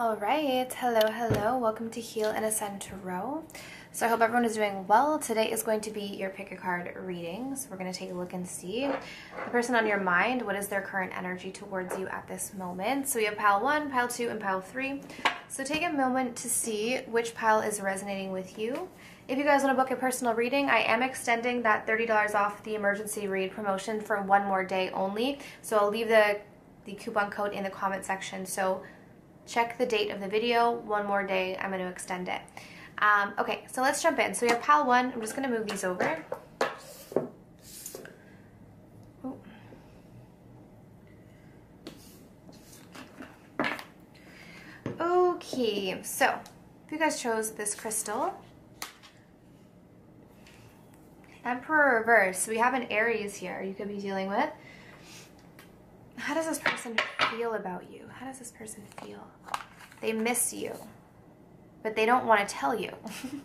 All right, hello, hello. Welcome to Heal and Ascend Tarot. So I hope everyone is doing well. Today is going to be your pick a card reading. So we're going to take a look and see the person on your mind. What is their current energy towards you at this moment? So we have pile one, pile two, and pile three. So take a moment to see which pile is resonating with you. If you guys want to book a personal reading, I am extending that $30 off the emergency read promotion for one more day only. So I'll leave the the coupon code in the comment section. So check the date of the video. One more day, I'm going to extend it. Um, okay, so let's jump in. So we have pile one. I'm just going to move these over. Okay, so if you guys chose this crystal, Emperor reverse. We have an Aries here you could be dealing with. How does this person feel about you? How does this person feel? They miss you, but they don't want to tell you.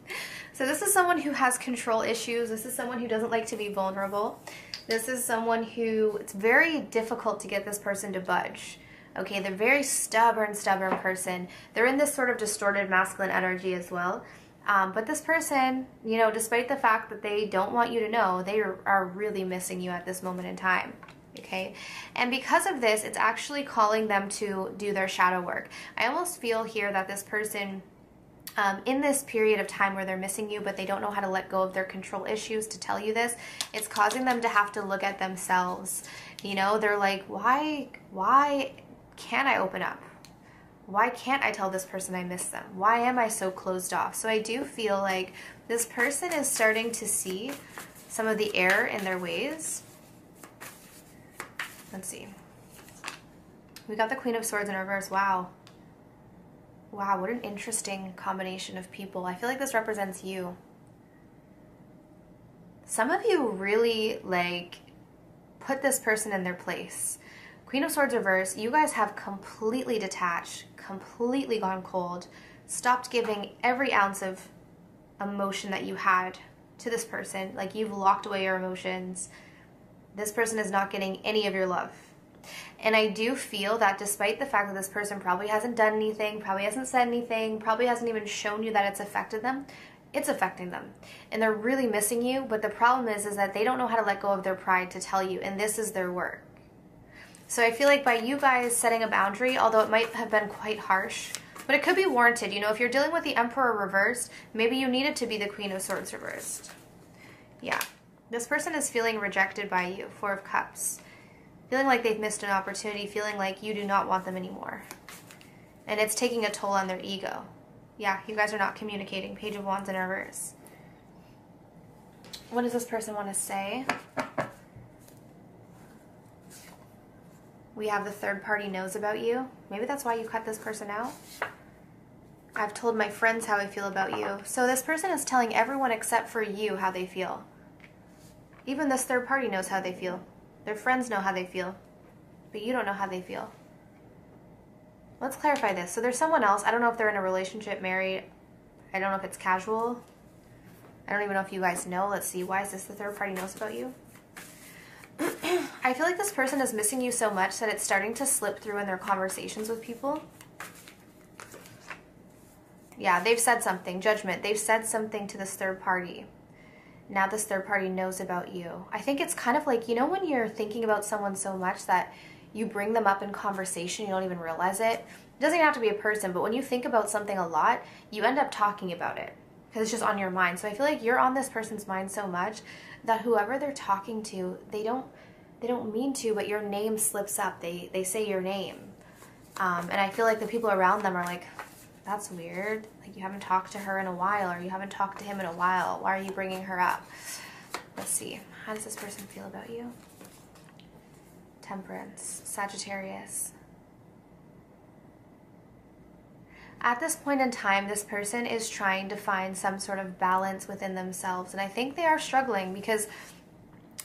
so this is someone who has control issues. This is someone who doesn't like to be vulnerable. This is someone who, it's very difficult to get this person to budge. Okay, they're very stubborn, stubborn person. They're in this sort of distorted masculine energy as well. Um, but this person, you know, despite the fact that they don't want you to know, they are really missing you at this moment in time okay? And because of this, it's actually calling them to do their shadow work. I almost feel here that this person um, in this period of time where they're missing you, but they don't know how to let go of their control issues to tell you this, it's causing them to have to look at themselves. You know, they're like, why, why can't I open up? Why can't I tell this person I miss them? Why am I so closed off? So I do feel like this person is starting to see some of the error in their ways Let's see. We got the Queen of Swords in reverse. Wow. Wow, what an interesting combination of people. I feel like this represents you. Some of you really, like, put this person in their place. Queen of Swords reverse, you guys have completely detached, completely gone cold, stopped giving every ounce of emotion that you had to this person. Like, you've locked away your emotions this person is not getting any of your love. And I do feel that despite the fact that this person probably hasn't done anything, probably hasn't said anything, probably hasn't even shown you that it's affected them, it's affecting them. And they're really missing you, but the problem is is that they don't know how to let go of their pride to tell you, and this is their work. So I feel like by you guys setting a boundary, although it might have been quite harsh, but it could be warranted. You know, if you're dealing with the Emperor reversed, maybe you needed to be the Queen of Swords reversed. Yeah. This person is feeling rejected by you, Four of Cups. Feeling like they've missed an opportunity, feeling like you do not want them anymore. And it's taking a toll on their ego. Yeah, you guys are not communicating. Page of Wands in reverse. What does this person want to say? We have the third party knows about you. Maybe that's why you cut this person out. I've told my friends how I feel about you. So this person is telling everyone except for you how they feel. Even this third party knows how they feel. Their friends know how they feel. But you don't know how they feel. Let's clarify this. So there's someone else. I don't know if they're in a relationship, married. I don't know if it's casual. I don't even know if you guys know. Let's see. Why is this the third party knows about you? I feel like this person is missing you so much that it's starting to slip through in their conversations with people. Yeah, they've said something. Judgment. They've said something to this third party now this third party knows about you. I think it's kind of like, you know, when you're thinking about someone so much that you bring them up in conversation, you don't even realize it. It doesn't even have to be a person, but when you think about something a lot, you end up talking about it because it's just on your mind. So I feel like you're on this person's mind so much that whoever they're talking to, they don't they don't mean to, but your name slips up. They they say your name. Um, and I feel like the people around them are like, that's weird. Like you haven't talked to her in a while or you haven't talked to him in a while. Why are you bringing her up? Let's see. How does this person feel about you? Temperance, Sagittarius. At this point in time, this person is trying to find some sort of balance within themselves. And I think they are struggling because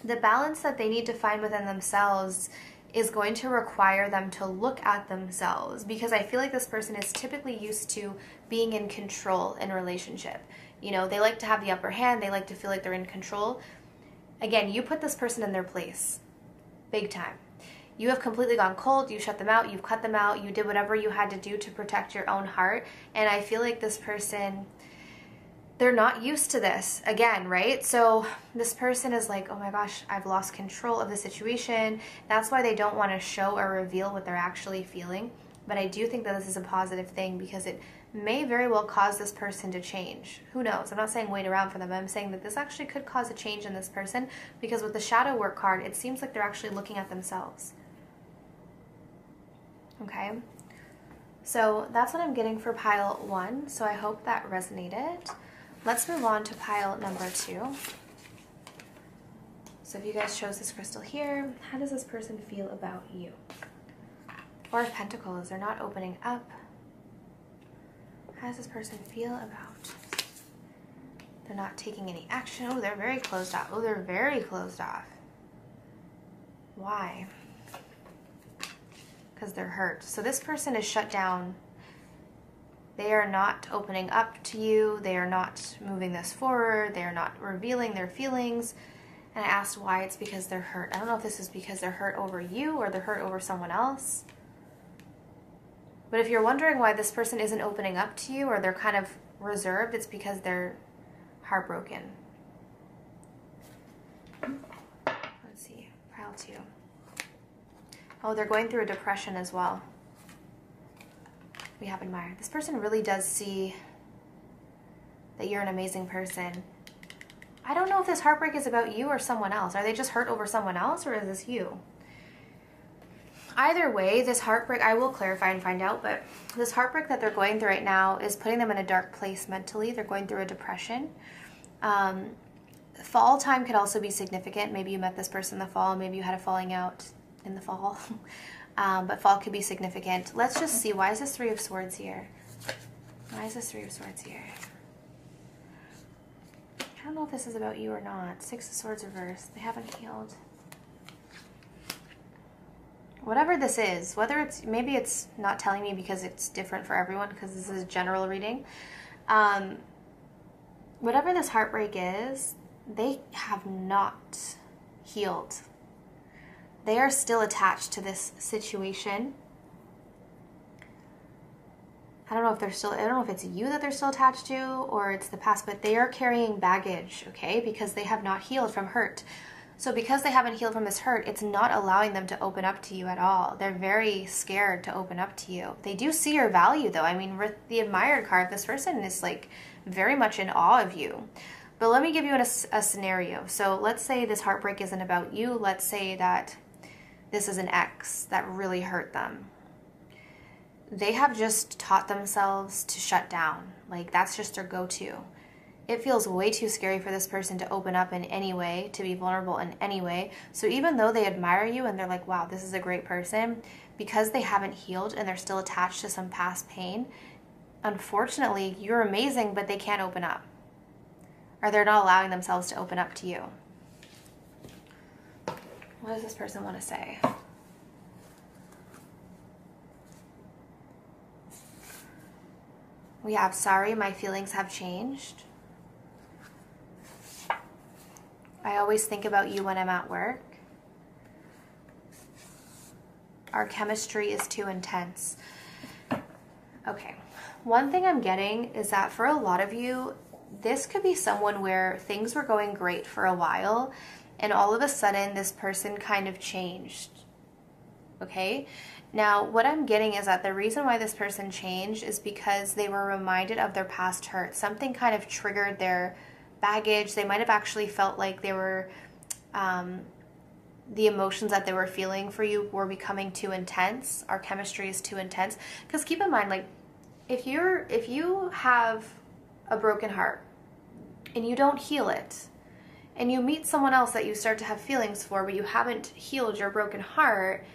the balance that they need to find within themselves is going to require them to look at themselves because I feel like this person is typically used to being in control in a relationship. You know, they like to have the upper hand, they like to feel like they're in control. Again, you put this person in their place, big time. you have completely gone cold. You shut them out. You've cut them out. You did whatever you had to do to protect your own heart. And I feel like this person, they're not used to this again, right? So this person is like, oh my gosh, I've lost control of the situation. That's why they don't want to show or reveal what they're actually feeling. But I do think that this is a positive thing because it may very well cause this person to change. Who knows? I'm not saying wait around for them. I'm saying that this actually could cause a change in this person because with the shadow work card, it seems like they're actually looking at themselves. Okay? So that's what I'm getting for pile one. So I hope that resonated. Let's move on to pile number two. So if you guys chose this crystal here, how does this person feel about you? Four of Pentacles, they're not opening up. How does this person feel about? They're not taking any action. Oh, they're very closed off. Oh, they're very closed off. Why? Because they're hurt. So this person is shut down. They are not opening up to you. They are not moving this forward. They are not revealing their feelings. And I asked why. It's because they're hurt. I don't know if this is because they're hurt over you or they're hurt over someone else. But if you're wondering why this person isn't opening up to you or they're kind of reserved, it's because they're heartbroken. Let's see, pile two. Oh, they're going through a depression as well. We have admired. This person really does see that you're an amazing person. I don't know if this heartbreak is about you or someone else. Are they just hurt over someone else or is this you? either way, this heartbreak, I will clarify and find out, but this heartbreak that they're going through right now is putting them in a dark place mentally. They're going through a depression. Um, fall time could also be significant. Maybe you met this person in the fall. Maybe you had a falling out in the fall. um, but fall could be significant. Let's just see. Why is this Three of Swords here? Why is this Three of Swords here? I don't know if this is about you or not. Six of Swords reversed. They haven't healed whatever this is, whether it's maybe it's not telling me because it's different for everyone because this is a general reading. Um, whatever this heartbreak is, they have not healed. They are still attached to this situation. I don't know if they're still, I don't know if it's you that they're still attached to or it's the past, but they are carrying baggage, okay? Because they have not healed from hurt. So because they haven't healed from this hurt, it's not allowing them to open up to you at all. They're very scared to open up to you. They do see your value though. I mean, with the admired card, this person is like very much in awe of you. But let me give you a, a scenario. So let's say this heartbreak isn't about you. Let's say that this is an ex that really hurt them. They have just taught themselves to shut down. Like that's just their go-to it feels way too scary for this person to open up in any way, to be vulnerable in any way. So even though they admire you and they're like, wow, this is a great person, because they haven't healed and they're still attached to some past pain, unfortunately, you're amazing, but they can't open up. Or they're not allowing themselves to open up to you. What does this person want to say? We have sorry, my feelings have changed. I always think about you when I'm at work. Our chemistry is too intense. Okay, one thing I'm getting is that for a lot of you, this could be someone where things were going great for a while and all of a sudden this person kind of changed. Okay? Now, what I'm getting is that the reason why this person changed is because they were reminded of their past hurt. Something kind of triggered their baggage. They might have actually felt like they were, um, the emotions that they were feeling for you were becoming too intense. Our chemistry is too intense. Because keep in mind, like, if you're, if you have a broken heart and you don't heal it, and you meet someone else that you start to have feelings for, but you haven't healed your broken heart,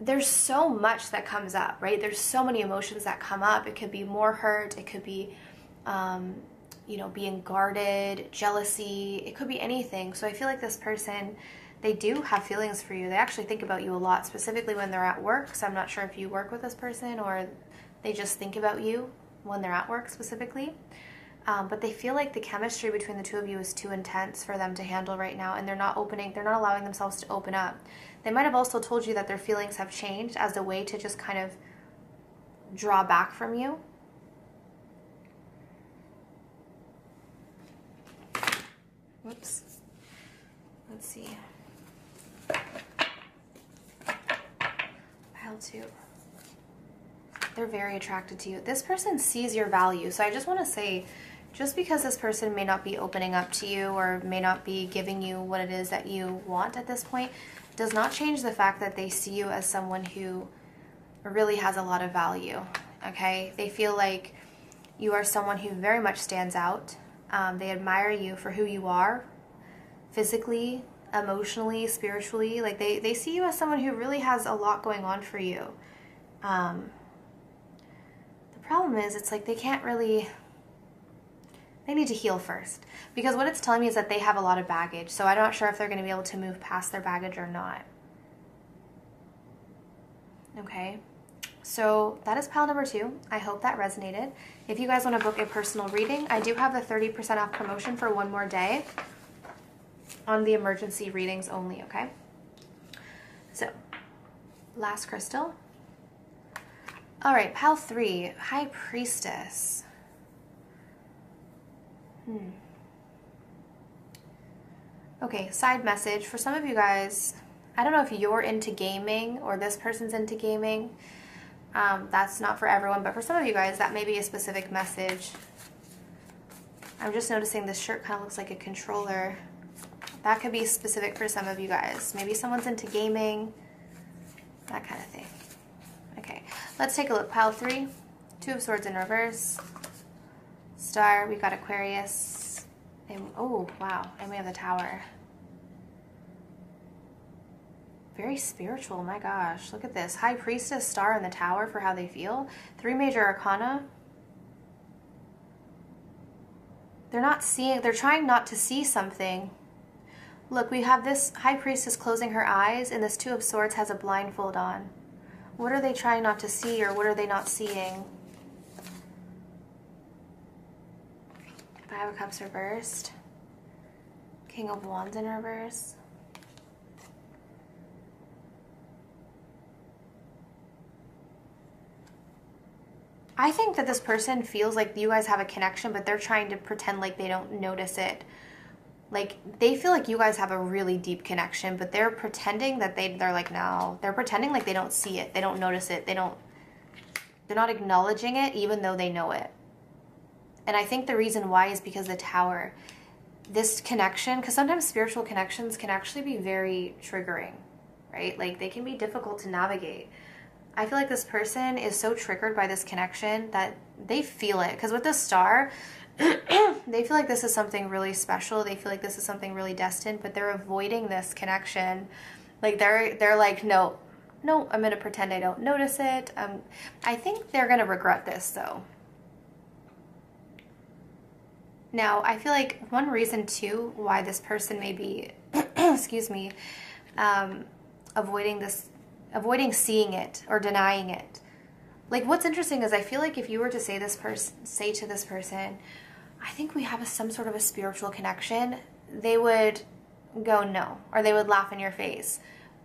there's so much that comes up, right? There's so many emotions that come up. It could be more hurt, it could be um, you know, being guarded, jealousy, it could be anything. So I feel like this person, they do have feelings for you. They actually think about you a lot, specifically when they're at work. So I'm not sure if you work with this person or they just think about you when they're at work specifically. Um, but they feel like the chemistry between the two of you is too intense for them to handle right now, and they're not opening, they're not allowing themselves to open up. They might have also told you that their feelings have changed as a way to just kind of draw back from you. Whoops. Let's see. Pile two. They're very attracted to you. This person sees your value. So I just want to say, just because this person may not be opening up to you or may not be giving you what it is that you want at this point, does not change the fact that they see you as someone who really has a lot of value. Okay? They feel like you are someone who very much stands out. Um, they admire you for who you are, physically, emotionally, spiritually. Like they, they see you as someone who really has a lot going on for you. Um, the problem is, it's like they can't really. They need to heal first. Because what it's telling me is that they have a lot of baggage. So I'm not sure if they're going to be able to move past their baggage or not. Okay. So that is pile number two. I hope that resonated. If you guys want to book a personal reading, I do have the 30% off promotion for one more day on the emergency readings only, okay? So, last crystal. All right, pile three, High Priestess. Hmm. Okay, side message for some of you guys. I don't know if you're into gaming or this person's into gaming. Um, that's not for everyone, but for some of you guys, that may be a specific message. I'm just noticing this shirt kind of looks like a controller. That could be specific for some of you guys. Maybe someone's into gaming, that kind of thing. Okay, let's take a look. Pile three, Two of Swords in reverse, Star, we got Aquarius, and oh, wow, and we have the Tower. Very spiritual, my gosh. Look at this. High Priestess, Star, and the Tower for how they feel. Three Major Arcana. They're not seeing, they're trying not to see something Look, we have this High Priestess closing her eyes, and this Two of Swords has a blindfold on. What are they trying not to see, or what are they not seeing? Five of Cups reversed. King of Wands in reverse. I think that this person feels like you guys have a connection, but they're trying to pretend like they don't notice it. Like they feel like you guys have a really deep connection but they're pretending that they they're like no. They're pretending like they don't see it. They don't notice it. They don't they're not acknowledging it even though they know it and i think the reason why is because the tower this connection because sometimes spiritual connections can actually be very triggering right like they can be difficult to navigate i feel like this person is so triggered by this connection that they feel it because with the star they feel like this is something really special. They feel like this is something really destined, but they're avoiding this connection. Like they're they're like, no, no, I'm gonna pretend I don't notice it. Um, I think they're gonna regret this though. Now, I feel like one reason too why this person may be, excuse me, um, avoiding this, avoiding seeing it or denying it. Like what's interesting is I feel like if you were to say this person, say to this person, I think we have a, some sort of a spiritual connection, they would go no, or they would laugh in your face.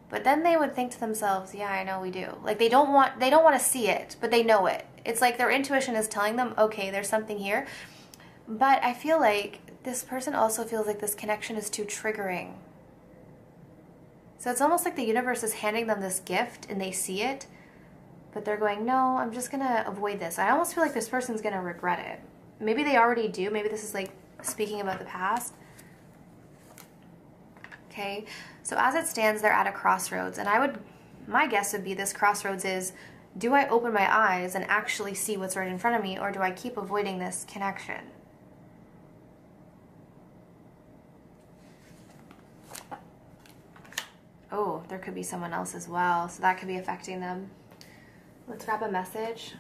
But then they would think to themselves, yeah, I know we do. Like they don't want they don't want to see it, but they know it. It's like their intuition is telling them, okay, there's something here. But I feel like this person also feels like this connection is too triggering. So it's almost like the universe is handing them this gift and they see it, but they're going, no, I'm just going to avoid this. I almost feel like this person's going to regret it. Maybe they already do. Maybe this is like speaking about the past. Okay, so as it stands, they're at a crossroads. And I would, my guess would be this crossroads is do I open my eyes and actually see what's right in front of me, or do I keep avoiding this connection? Oh, there could be someone else as well, so that could be affecting them. Let's grab a message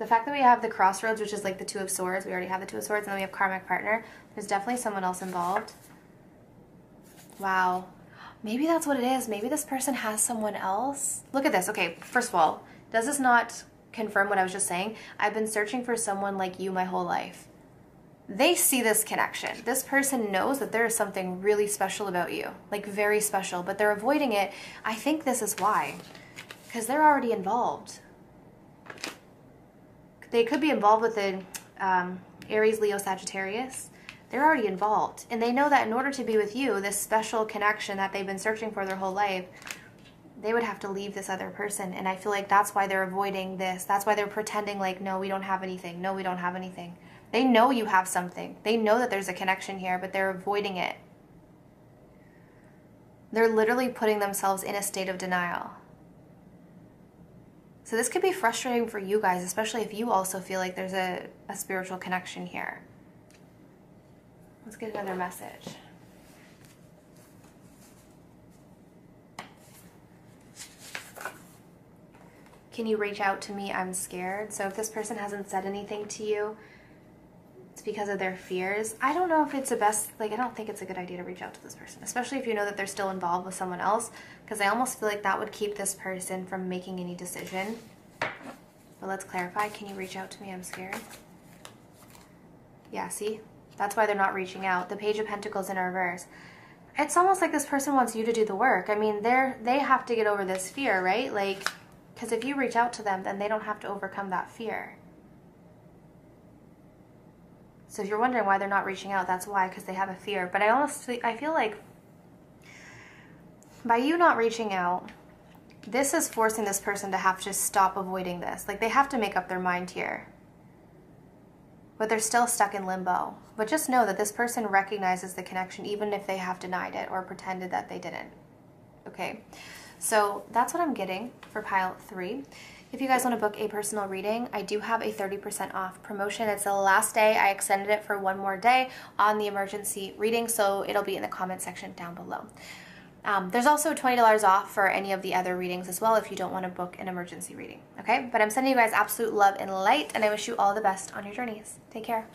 the fact that we have the crossroads, which is like the two of swords, we already have the two of swords, and then we have karmic partner, there's definitely someone else involved. Wow. Maybe that's what it is. Maybe this person has someone else. Look at this. Okay, first of all, does this not confirm what I was just saying? I've been searching for someone like you my whole life. They see this connection. This person knows that there is something really special about you, like very special, but they're avoiding it. I think this is why, because they're already involved. They could be involved with the um, Aries, Leo, Sagittarius. They're already involved. And they know that in order to be with you, this special connection that they've been searching for their whole life, they would have to leave this other person. And I feel like that's why they're avoiding this. That's why they're pretending like, no, we don't have anything. No, we don't have anything. They know you have something. They know that there's a connection here, but they're avoiding it. They're literally putting themselves in a state of denial. So this could be frustrating for you guys, especially if you also feel like there's a, a spiritual connection here. Let's get another message. Can you reach out to me? I'm scared. So if this person hasn't said anything to you, it's because of their fears. I don't know if it's the best, like, I don't think it's a good idea to reach out to this person, especially if you know that they're still involved with someone else, because I almost feel like that would keep this person from making any decision. But let's clarify. Can you reach out to me? I'm scared. Yeah, see? That's why they're not reaching out. The Page of Pentacles in reverse. It's almost like this person wants you to do the work. I mean, they're they have to get over this fear, right? Like, because if you reach out to them, then they don't have to overcome that fear. So if you're wondering why they're not reaching out, that's why, because they have a fear. But I honestly, I feel like by you not reaching out, this is forcing this person to have to stop avoiding this. Like they have to make up their mind here. But they're still stuck in limbo. But just know that this person recognizes the connection even if they have denied it or pretended that they didn't. Okay, so that's what I'm getting for pile three. If you guys want to book a personal reading, I do have a 30% off promotion. It's the last day. I extended it for one more day on the emergency reading, so it'll be in the comment section down below. Um, there's also $20 off for any of the other readings as well if you don't want to book an emergency reading. Okay, but I'm sending you guys absolute love and light, and I wish you all the best on your journeys. Take care.